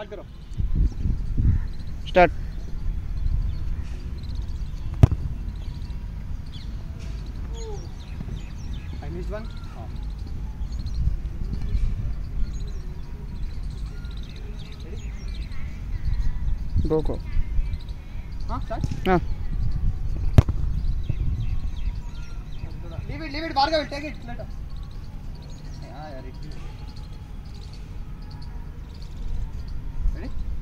Start करो start I miss one go go हाँ start हाँ Leave it, leave it, Bhargav will take it later. Yeah, yeah, it will.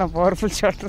నా powerful shot